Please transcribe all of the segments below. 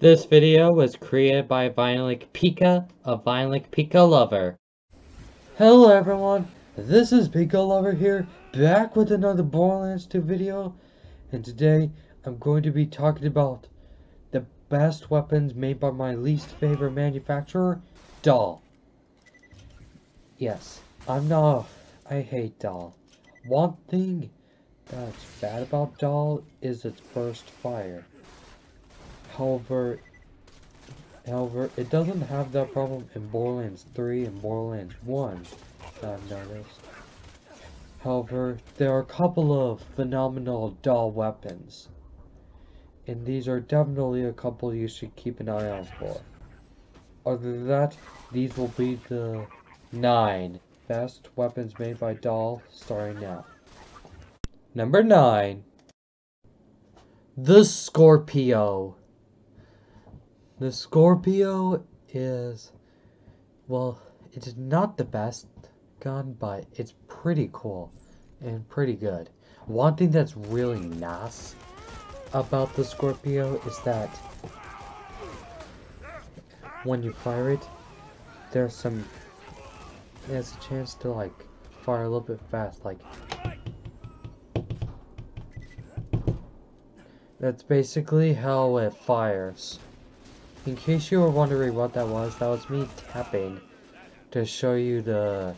This video was created by Violent Pika, a Violent Pika lover. Hello everyone, this is Pika Lover here, back with another Borderlands 2 video, and today I'm going to be talking about the best weapons made by my least favorite manufacturer, Dahl. Yes, I'm not, I hate Dahl. One thing that's bad about Dahl is its burst fire. However, however, it doesn't have that problem in Borderlands 3 and Borderlands 1 that I've noticed. However, there are a couple of phenomenal Dahl weapons. And these are definitely a couple you should keep an eye out for. Other than that, these will be the 9 best weapons made by Dahl starting now. Number 9. The Scorpio. The Scorpio is, well, it's not the best gun, but it's pretty cool and pretty good. One thing that's really nice about the Scorpio is that when you fire it, there's some, there's a chance to like fire a little bit fast, like That's basically how it fires. In case you were wondering what that was, that was me tapping to show you the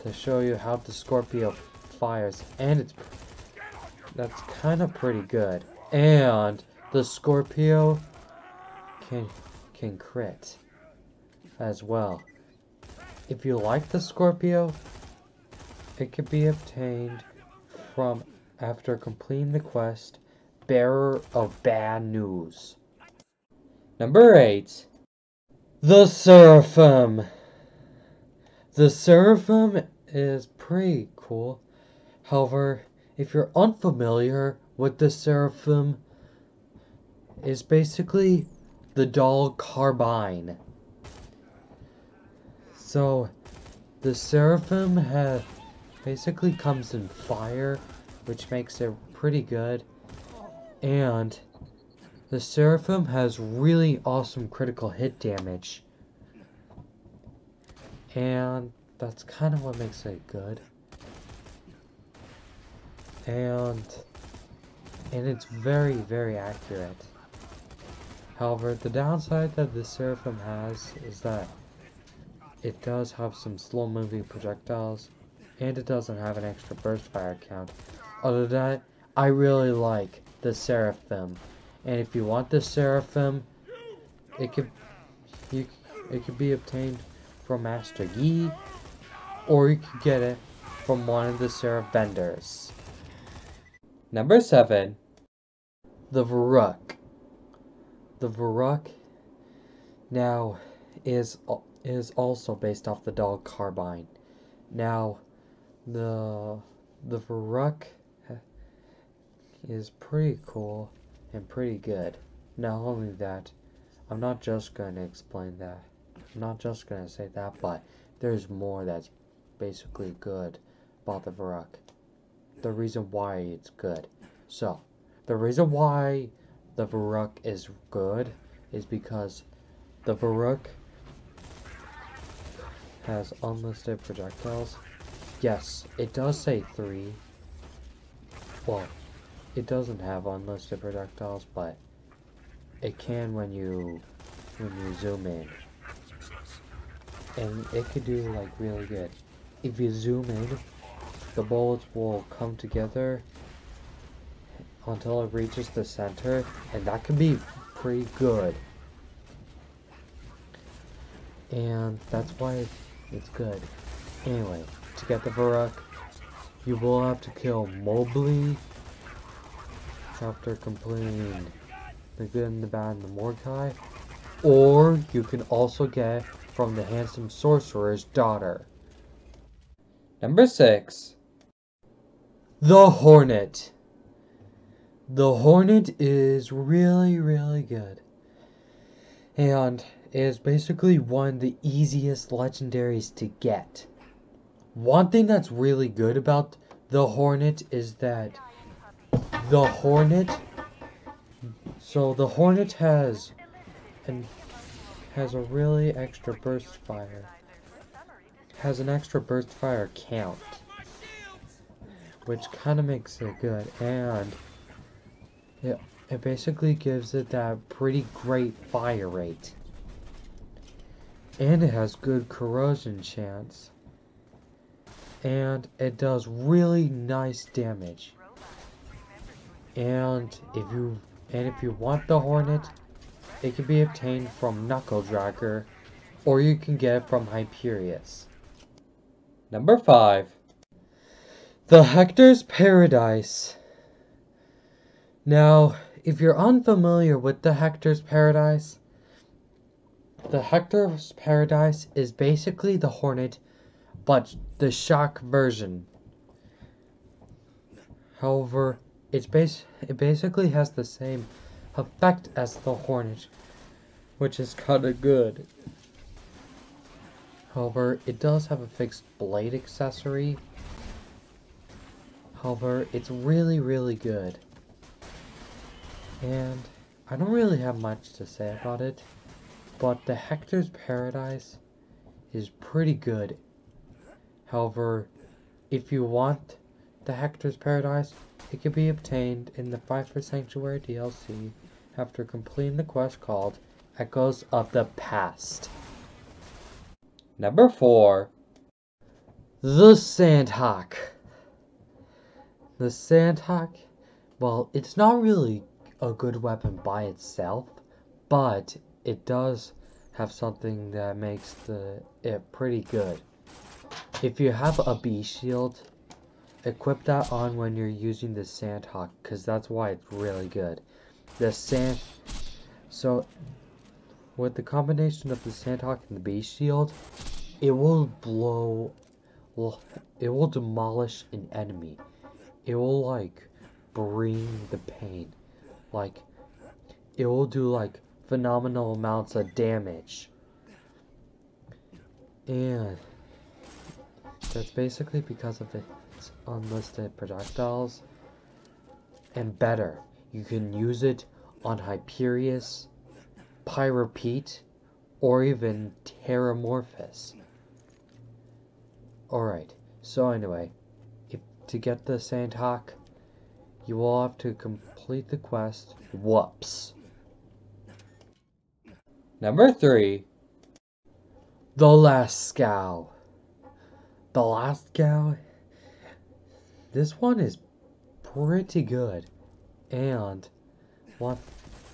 to show you how the Scorpio fires and it's that's kind of pretty good. And the Scorpio can can crit as well. If you like the Scorpio, it can be obtained from after completing the quest bearer of bad news. Number 8. The Seraphim. The Seraphim is pretty cool. However, if you're unfamiliar with the Seraphim, is basically the Dahl carbine. So, the Seraphim has basically comes in fire, which makes it pretty good. And the Seraphim has really awesome critical hit damage. And that's kind of what makes it good. And and it's very, very accurate. However, the downside that the Seraphim has is that it does have some slow moving projectiles and it doesn't have an extra burst fire count. Other than that, I really like the Seraphim. And if you want the Seraphim, it could you it could be obtained from Master Gee, or you could get it from one of the Seraph vendors. Number seven, the Veruc. The Veruc now is is also based off the Dahl carbine. Now, the the Varuk is pretty cool and pretty good. Not only that, I'm not just going to explain that. I'm not just going to say that, but there's more that's basically good about the Veruc. The reason why it's good. So, the reason why the Veruc is good is because the Veruc has unlisted projectiles. Yes, it does say three. Well, it doesn't have unlisted projectiles, but it can when you when you zoom in. And it could do like really good. If you zoom in, the bullets will come together until it reaches the center, and that can be pretty good. And that's why it's good. Anyway, to get the Veruc, you will have to kill Mobley, after completing the good and the bad and the Mordecai. Or you can also get from the handsome sorcerer's daughter. Number six. The Hornet. The Hornet is really, really good. And is basically one of the easiest legendaries to get. One thing that's really good about the Hornet is that the Hornet. So the Hornet has and has a really extra burst fire. Has an extra burst fire count. Which kind of makes it good. And it, it basically gives it that pretty great fire rate. And it has good corrosion chance. And it does really nice damage. And if you and if you want the Hornet, it can be obtained from Knuckle Dragger, or you can get it from Hyperius. Number 5. The Hector's Paradise. Now, if you're unfamiliar with the Hector's Paradise, the Hector's Paradise is basically the Hornet, but the shock version. However, it's base it basically has the same effect as the Hornet, which is kinda good. However, it does have a fixed blade accessory. However, it's really, really good. And I don't really have much to say about it, but the Hector's Paradise is pretty good. However, if you want the Hector's Paradise, it can be obtained in the Viper Sanctuary DLC after completing the quest called Echoes of the Past. Number 4. The Sandhawk. The Sandhawk, well, it's not really a good weapon by itself, but it does have something that makes the it pretty good. If you have a bee shield, equip that on when you're using the Sandhawk, because that's why it's really good. The Sand... So, with the combination of the Sandhawk and the bee shield, it will blow... It will demolish an enemy. It will, like, bring the pain. Like, it will do, like, phenomenal amounts of damage. And that's basically because of its unlisted projectiles. And better, you can use it on Hyperius, Pyro Pete, or even Terramorphous. Alright, so anyway, if to get the Sandhawk, you will have to complete the quest, Whoops. Number 3. The Lascaux. The Lascaux, this one is pretty good. And, what,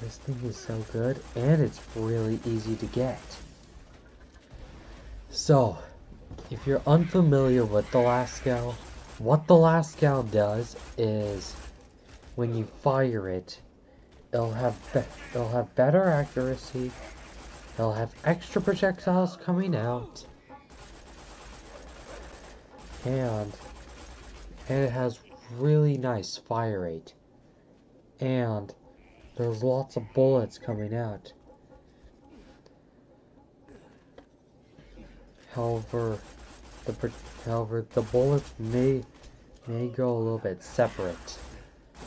this thing is so good, and it's really easy to get. So, if you're unfamiliar with the Lascaux, what the Lascaux does is when you fire it, it'll have it'll have better accuracy, it'll have extra projectiles coming out, and and it has really nice fire rate, and there's lots of bullets coming out. However, the however the bullets may may go a little bit separate,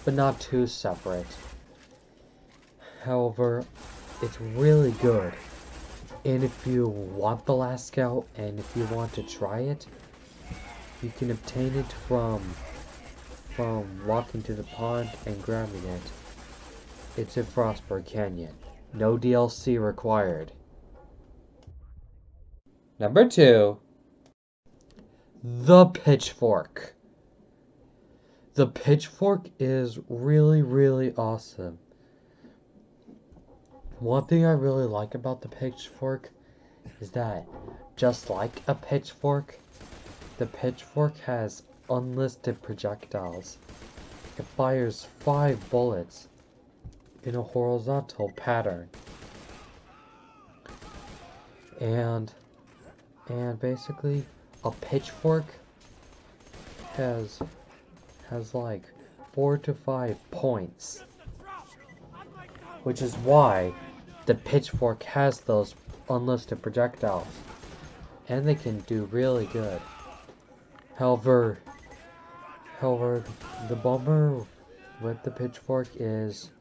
but not too separate. However, it's really good. And if you want the Lascaux and if you want to try it, you can obtain it from from walking to the pond and grabbing it. It's in Frostburn Canyon. No DLC required. Number two, the pitchfork. The pitchfork is really, really awesome. One thing I really like about the pitchfork is that, just like a pitchfork, the pitchfork has unlisted projectiles. It fires five bullets in a horizontal pattern. And and basically a pitchfork has has like four to five points which is why the pitchfork has those unlisted projectiles and they can do really good however however the bummer with the pitchfork is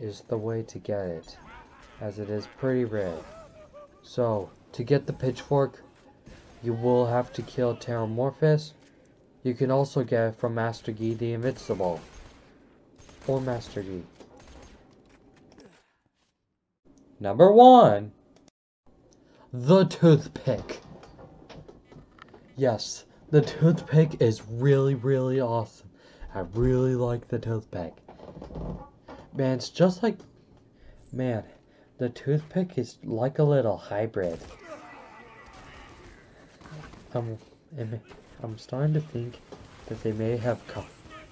is the way to get it as it is pretty rare. So, to get the pitchfork, you will have to kill Terramorphous. You can also get it from Master Gee the Invincible. Or Master Gee. Number one. The toothpick. Yes, the toothpick is really, really awesome. I really like the toothpick. Man, it's just like... Man, the toothpick is like a little hybrid. I'm, I'm starting to think that they may have...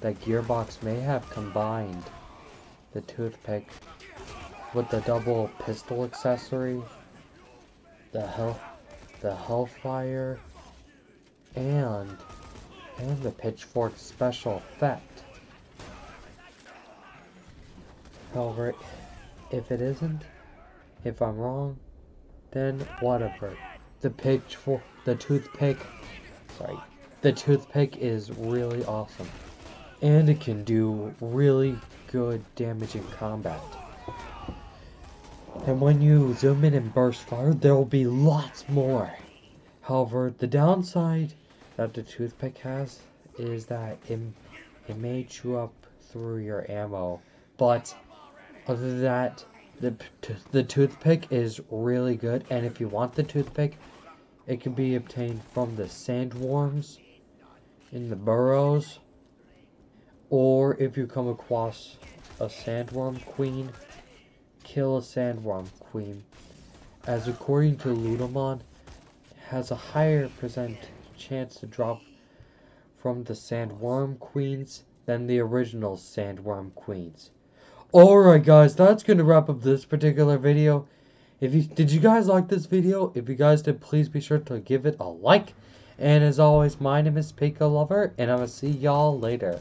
That Gearbox may have combined the toothpick with the double pistol accessory, the hell, the Hellfire, and and the pitchfork special effect. However, if it isn't, if I'm wrong, then whatever. The pitchfork, the toothpick, sorry, the toothpick is really awesome. And it can do really good damage in combat. And when you zoom in and burst fire, there will be lots more. However, the downside that the toothpick has is that it, it may chew up through your ammo. But other than that, the, the toothpick is really good. And if you want the toothpick, it can be obtained from the sandworms in the burrows. Or if you come across a sandworm queen, kill a sandworm queen. As according to Ludamon, has a higher percent chance to drop from the sandworm queens than the original sandworm queens. Alright guys, that's going to wrap up this particular video. If you Did you guys like this video? If you guys did, please be sure to give it a like. And as always, my name is Pika Lover, and I'm going to see y'all later.